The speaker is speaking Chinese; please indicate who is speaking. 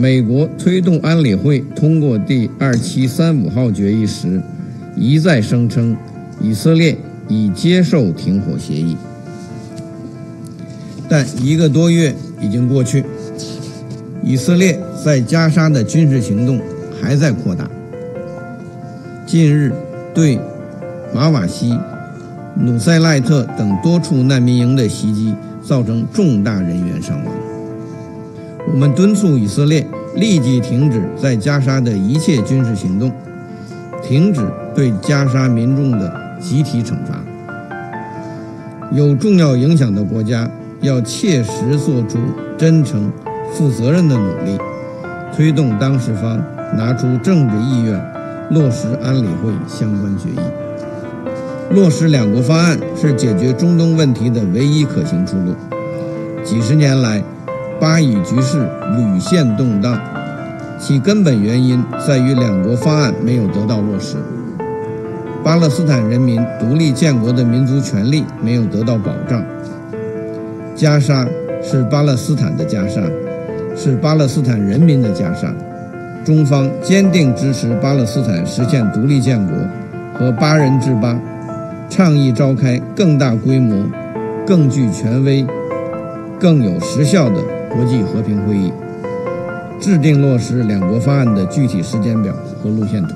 Speaker 1: 美国推动安理会通过第二七三五号决议时，一再声称以色列已接受停火协议。但一个多月已经过去，以色列在加沙的军事行动还在扩大。近日，对马瓦西、努塞赖特等多处难民营的袭击，造成重大人员伤亡。我们敦促以色列立即停止在加沙的一切军事行动，停止对加沙民众的集体惩罚。有重要影响的国家要切实做出真诚、负责任的努力，推动当事方拿出政治意愿，落实安理会相关决议。落实两国方案是解决中东问题的唯一可行出路。几十年来，巴以局势屡现动荡，其根本原因在于两国方案没有得到落实。巴勒斯坦人民独立建国的民族权利没有得到保障。加沙是巴勒斯坦的加沙，是巴勒斯坦人民的加沙。中方坚定支持巴勒斯坦实现独立建国和八人制巴。倡议召开更大规模、更具权威、更有实效的国际和平会议，制定落实两国方案的具体时间表和路线图。